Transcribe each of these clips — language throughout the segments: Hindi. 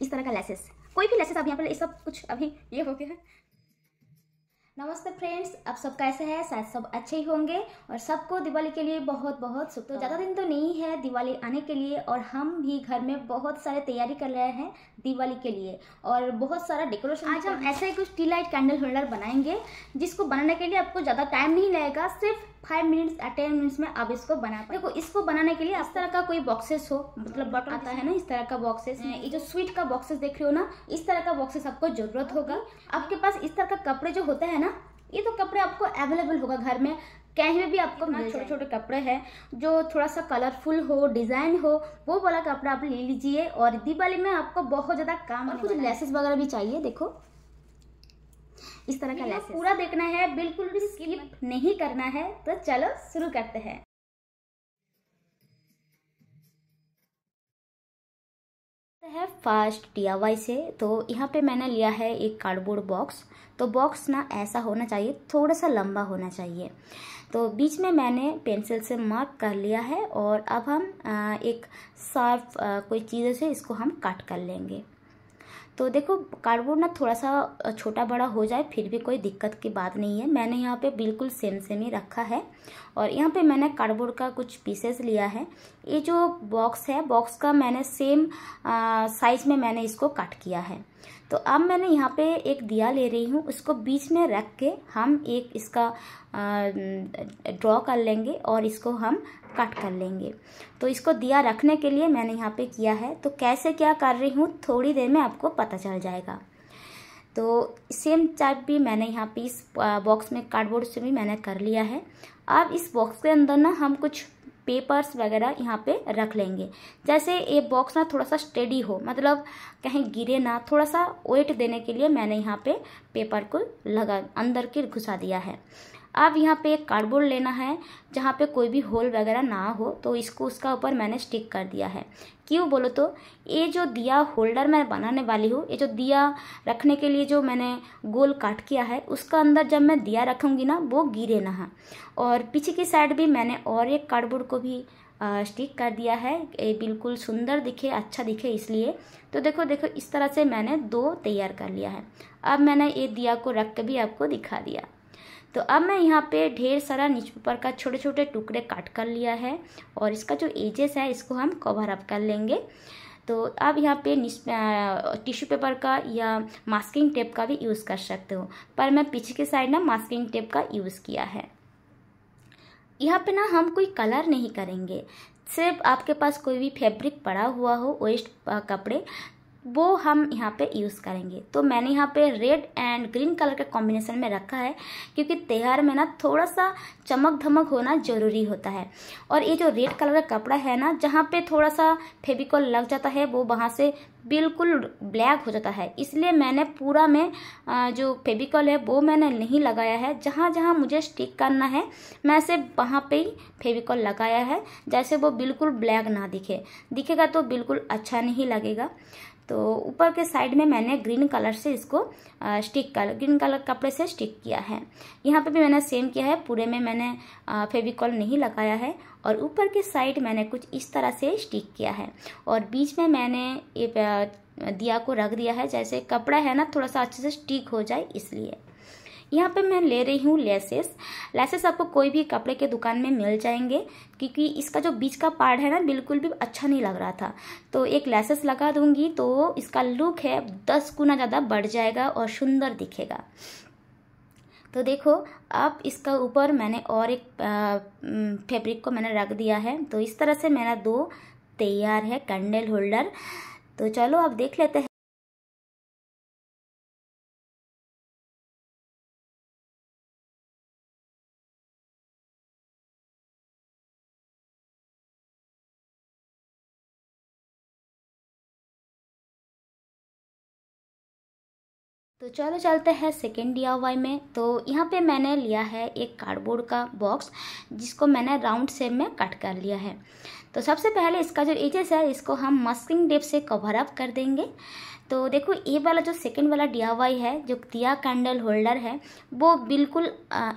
इस तरह का लेसेस कोई भी लेसेस अब यहाँ पर ये सब कुछ अभी ये हो गया। है नमस्ते फ्रेंड्स आप सब कैसे हैं? शायद सब अच्छे ही होंगे। और सबको दिवाली के लिए बहुत बहुत शुभ तो ज़्यादा दिन तो नहीं है दिवाली आने के लिए और हम भी घर में बहुत सारे तैयारी कर रहे हैं दिवाली के लिए। और बहुत सारा डेकोरेशन आज हम ऐसे ही कुछ टी लाइट कैंडल होल्डर बनाएँगे जिसको बनाने के लिए आपको ज़्यादा टाइम नहीं लगेगा सिर्फ़ फाइव मिनट्स या टेन मिनट्स में आप इसको बना पाए। देखो इसको बनाने के लिए इस तरह का कोई बॉक्सेस हो मतलब बटन आता है ना इस तरह का बॉक्सेस में ये जो स्वीट का बॉक्सेस देख रहे हो ना इस तरह का बॉक्सेस आपको ज़रूरत होगा। आपके पास इस तरह का कपड़े जो होता है ना ये तो कपड़े आपको अवेलेबल होगा घर में। कहीं में भी आपको छोटे छोटे कपड़े हैं जो थोड़ा सा कलरफुल हो डिज़ाइन हो वो वाला कपड़ा आप ले लीजिए और दिवाली में आपको बहुत ज़्यादा काम और कुछ लेसेस वगैरह भी चाहिए देखो। इस तरह का लेसेस पूरा देखना है बिल्कुल भी स्किप नहीं करना है तो चलो शुरू करते हैं। है फास्ट डी से तो यहाँ पे मैंने लिया है एक कार्डबोर्ड बॉक्स तो बॉक्स ना ऐसा होना चाहिए थोड़ा सा लंबा होना चाहिए। तो बीच में मैंने पेंसिल से मार्क कर लिया है और अब हम एक साफ़ कोई चीज़ से इसको हम कट कर लेंगे। तो देखो कार्डबोर्ड ना थोड़ा सा छोटा बड़ा हो जाए, फिर भी कोई दिक्कत की बात नहीं है। मैंने यहाँ पे बिल्कुल सेम सेम ही रखा है। और यहाँ पे मैंने कार्डबोर्ड का कुछ पीसेस लिया है। ये जो बॉक्स है बॉक्स का मैंने सेम साइज़ में मैंने इसको कट किया है। तो अब मैंने यहाँ पे एक दिया ले रही हूँ, उसको बीच में रख के हम एक इसका ड्रॉ कर लेंगे और इसको हम कट कर लेंगे। तो इसको दिया रखने के लिए मैंने यहाँ पे किया है। तो कैसे क्या कर रही हूँ, थोड़ी देर में आपको पता चल जाएगा। तो सेम टाइप भी मैंने यहाँ पे इस बॉक्स में कार्डबोर्ड से भी मैंने कर लिया है। अब इस बॉक्स के अंदर ना हम कुछ पेपर्स वगैरह यहाँ पे रख लेंगे। जैसे ये बॉक्स ना थोड़ा सा स्टेडी हो मतलब कहीं गिरे ना, थोड़ा सा वेट देने के लिए मैंने यहाँ पे पेपर को लगा, अंदर के घुसा दिया है। अब यहाँ पे एक कार्डबोर्ड लेना है, जहाँ पे कोई भी होल वगैरह ना हो तो इसको उसका ऊपर मैंने स्टिक कर दिया है। क्यों बोलो तो ये जो दिया होल्डर मैं बनाने वाली हूँ, ये जो दिया रखने के लिए जो मैंने गोल काट किया है, उसका अंदर जब मैं दिया रखूँगी ना, वो गिरे ना और पीछे की साइड भी मैंने और एक कार्डबोर्ड को भी स्टिक कर दिया है। ये बिल्कुल सुंदर दिखे अच्छा दिखे इसलिए। तो देखो देखो, इस तरह से मैंने दो तैयार कर लिया है। अब मैंने ये दिया को रख के भी आपको दिखा दिया। तो अब मैं यहाँ पे ढेर सारा न्यूज़ पेपर का छोटे छोटे टुकड़े काट कर लिया है और इसका जो एजेस है, इसको हम कवर अप कर लेंगे। तो आप यहाँ पे टिश्यू पेपर का या मास्किंग टेप का भी यूज़ कर सकते हो। पर मैं पीछे के साइड ना मास्किंग टेप का यूज़ किया है। यहाँ पे ना हम कोई कलर नहीं करेंगे। सिर्फ़ आपके पास कोई भी फैब्रिक पड़ा हुआ हो वेस्ट कपड़े वो हम यहाँ पे यूज़ करेंगे। तो मैंने यहाँ पे रेड एंड ग्रीन कलर के कॉम्बिनेशन में रखा है, क्योंकि त्यौहार में ना थोड़ा सा चमक धमक होना ज़रूरी होता है। और ये जो रेड कलर का कपड़ा है ना, जहाँ पे थोड़ा सा फेविकॉल लग जाता है, वो वहाँ से बिल्कुल ब्लैक हो जाता है। इसलिए मैंने पूरा में जो फेविकॉल है, वो मैंने नहीं लगाया है। जहाँ जहाँ मुझे स्टिक करना है, मैं सिर्फ़ वहाँ पे ही फेविकॉल लगाया है, जैसे वो बिल्कुल ब्लैक ना दिखे। दिखेगा तो बिल्कुल अच्छा नहीं लगेगा। तो ऊपर के साइड में मैंने ग्रीन कलर से इसको स्टिक कर, ग्रीन कलर कपड़े से स्टिक किया है। यहाँ पे भी मैंने सेम किया है, पूरे में मैंने फेविकॉल नहीं लगाया है और ऊपर के साइड मैंने कुछ इस तरह से स्टिक किया है। और बीच में मैंने ये दिया को रख दिया है, जैसे कपड़ा है ना, थोड़ा सा अच्छे से स्टिक हो जाए इसलिए। यहाँ पे मैं ले रही हूँ लेसेस। लेसेस आपको कोई भी कपड़े के दुकान में मिल जाएँगे, क्योंकि इसका जो बीच का पार्ट है ना, बिल्कुल भी अच्छा नहीं लग रहा था। तो एक लेसेस लगा दूँगी तो इसका लुक है दस गुना ज़्यादा बढ़ जाएगा और सुंदर दिखेगा। तो देखो, अब इसका ऊपर मैंने और एक फैब्रिक को मैंने रख दिया है। तो इस तरह से मेरा दो तैयार है, कैंडल होल्डर। तो चलो, अब देख लेते हैं तो चलो चलते हैं सेकेंड डी में। तो यहाँ पे मैंने लिया है एक कार्डबोर्ड का बॉक्स जिसको मैंने राउंड शेप में कट कर लिया है। तो सबसे पहले इसका जो एजेस है, इसको हम मस्किंग डेप से कवर अप कर देंगे। तो देखो, ये वाला जो सेकंड वाला डी है, जो दिया कैंडल होल्डर है, वो बिल्कुल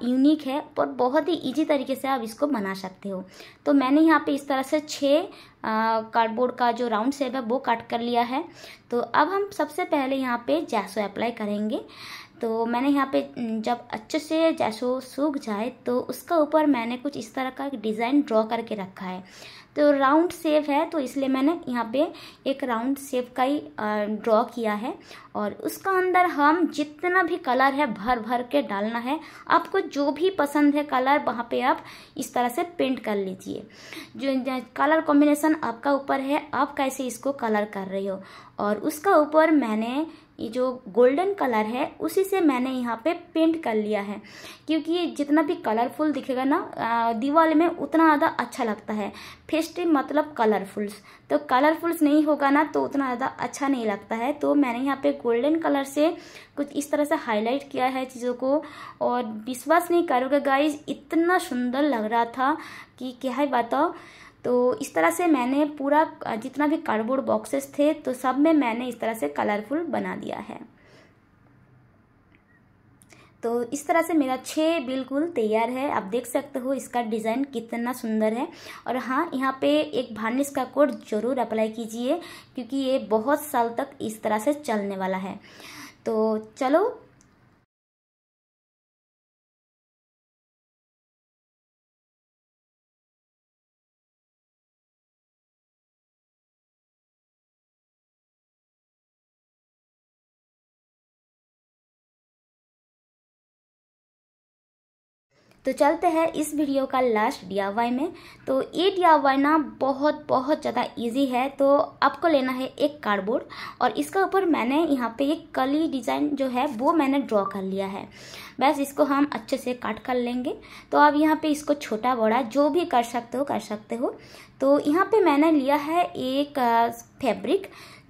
यूनिक है और बहुत ही इजी तरीके से आप इसको बना सकते हो। तो मैंने यहाँ पे इस तरह से छः कार्डबोर्ड का जो राउंड शेप है, वो कट कर लिया है। तो अब हम सबसे पहले यहाँ पे जैसो अप्लाई करेंगे। तो मैंने यहाँ पे जब अच्छे से जैसो सूख जाए तो उसका ऊपर मैंने कुछ इस तरह का डिज़ाइन ड्रॉ करके रखा है। तो राउंड शेप है तो इसलिए मैंने यहाँ पे एक राउंड शेप का ही ड्रॉ किया है। और उसका अंदर हम जितना भी कलर है, भर भर के डालना है। आपको जो भी पसंद है कलर वहाँ पे आप इस तरह से पेंट कर लीजिए। जो कलर कॉम्बिनेशन आपका ऊपर है, आप कैसे इसको कलर कर रहे हो? और उसका ऊपर मैंने ये जो गोल्डन कलर है, उसी से मैंने यहाँ पे पेंट कर लिया है। क्योंकि ये जितना भी कलरफुल दिखेगा ना दीवार में उतना ज़्यादा अच्छा लगता है। फेस्टिव मतलब कलरफुल्स तो कलरफुल्स नहीं होगा ना तो उतना ज़्यादा अच्छा नहीं लगता है। तो मैंने यहाँ पे गोल्डन कलर से कुछ इस तरह से हाईलाइट किया है चीज़ों को। और विश्वास नहीं करोगे गाइज़ इतना सुंदर लग रहा था कि क्या है बताओ तो इस तरह से मैंने पूरा, जितना भी कार्डबोर्ड बॉक्सेस थे तो सब में मैंने इस तरह से कलरफुल बना दिया है। तो इस तरह से मेरा छः बिल्कुल तैयार है। आप देख सकते हो इसका डिज़ाइन कितना सुंदर है। और हाँ यहाँ पे एक भार्निश का कोड ज़रूर अप्लाई कीजिए, क्योंकि ये बहुत साल तक इस तरह से चलने वाला है। तो चलो तो चलते हैं इस वीडियो का लास्ट डी में। तो ये डी ना बहुत बहुत ज़्यादा इजी है। तो आपको लेना है एक कार्डबोर्ड और इसका ऊपर मैंने यहाँ पे एक कली डिज़ाइन जो है, वो मैंने ड्रॉ कर लिया है। बस इसको हम अच्छे से काट कर लेंगे। तो आप यहाँ पे इसको छोटा बड़ा जो भी कर सकते हो, कर सकते हो। तो यहाँ पे मैंने लिया है एक फैब्रिक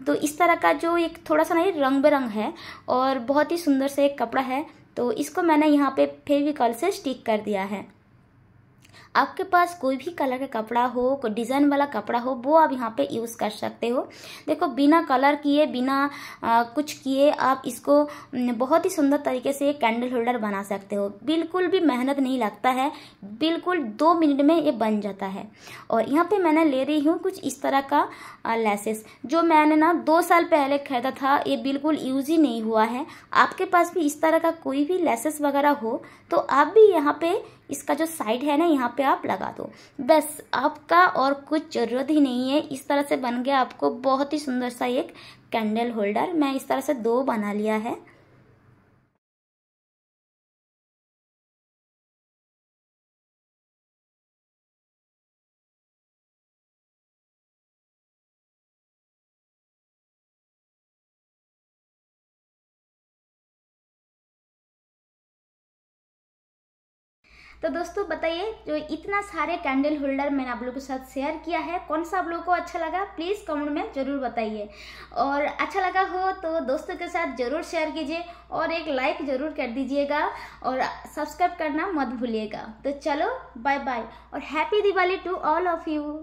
तो इस तरह का जो एक थोड़ा सा नहीं रंग बिरंग है और बहुत ही सुंदर से एक कपड़ा है। तो इसको मैंने यहाँ पे फेविकॉल से स्टिक कर दिया है। आपके पास कोई भी कलर का कपड़ा हो कोई डिज़ाइन वाला कपड़ा हो वो आप यहाँ पे यूज़ कर सकते हो। देखो बिना कलर किए बिना आ, कुछ किए आप इसको बहुत ही सुंदर तरीके से कैंडल होल्डर बना सकते हो। बिल्कुल भी मेहनत नहीं लगता है बिल्कुल दो मिनट में ये बन जाता है। और यहाँ पे मैंने ले रही हूँ कुछ इस तरह का लेसेस जो मैंने ना दो साल पहले खरीदा था ये बिल्कुल यूज़ ही नहीं हुआ है। आपके पास भी इस तरह का कोई भी लेसेस वगैरह हो तो आप भी यहाँ पे इसका जो साइड है ना, यहाँ पे आप लगा दो। बस, आपका और कुछ ज़रूरत ही नहीं है। इस तरह से बन गया आपको बहुत ही सुंदर सा एक कैंडल होल्डर मैं इस तरह से दो बना लिया है। तो दोस्तों बताइए, जो इतना सारे कैंडल होल्डर मैंने आप लोगों के साथ शेयर किया है, कौन सा आप लोगों को अच्छा लगा? प्लीज़ कमेंट में ज़रूर बताइए। और अच्छा लगा हो तो दोस्तों के साथ ज़रूर शेयर कीजिए और एक लाइक ज़रूर कर दीजिएगा और सब्सक्राइब करना मत भूलिएगा। तो चलो बाय बाय और happy Diwali to all of you